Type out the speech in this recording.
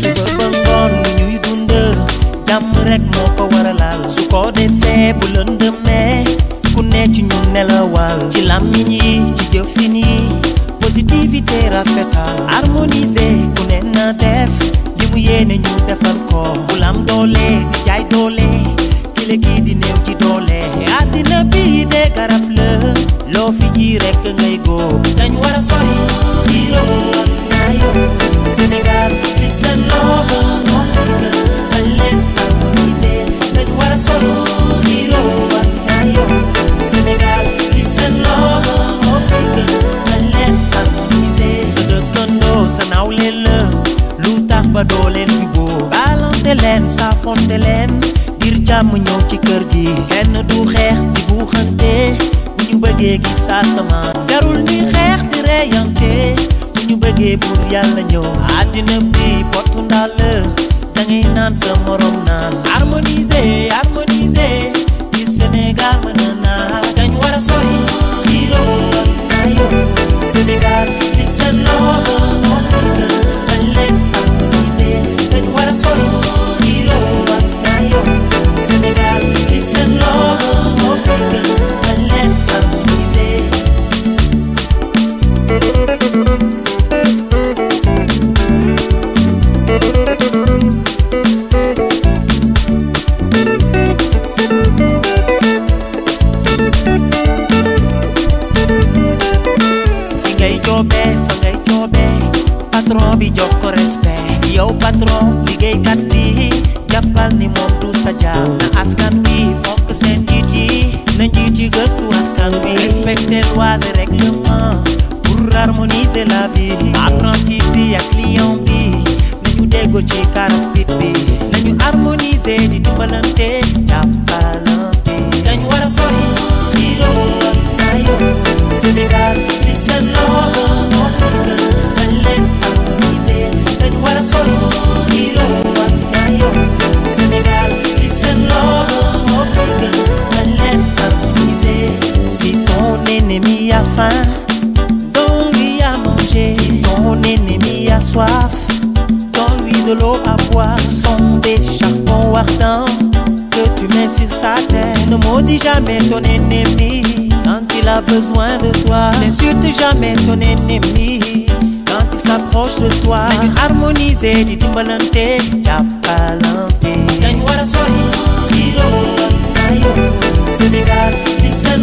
suba ba ngoon lu ñuy dund jàmm rek moo ko war su ko defee bu lëndëmee ku ne ci ñun nelawal ci làmmiñ yi ci jëfin yi positivité rafetal. Harmonisé ku ne na def li mu ñu defal ko bu lam doole di jaay doole kile kii di néew ci doole. Àddina bi de garab la. Loo fi ji ba doo leen juboo baalante leen saafonte leen ngir jàmm ñëw ci kër gi. Du di buuxante bu ñu bëggee gis asamaan. Jarul ni xeex di ñu pour bi potu da ngay sa morom naan. Harmonisé patron bi jox ko respect. Yow patron liggéeykat bi jàppal ni moom du sa jaam. Na askan wi fokk seen njiit yi na njiit yi gëstu respecter lois et règlements pour harmoniser la vie. Apprenti bi ak faim donne-lui à manger si ton ennemi a soif donne-lui de l'eau à boire sont des charbons ardents que tu mets sur sa terre ne maudis jamais ton ennemi quand il a besoin de toi. N'insulte jamais ton ennemi quand il s'approche de toi. Harmoniser di dimbalante jàppalante. dañ war a sori diiroo ak naayoo Sénégal li seen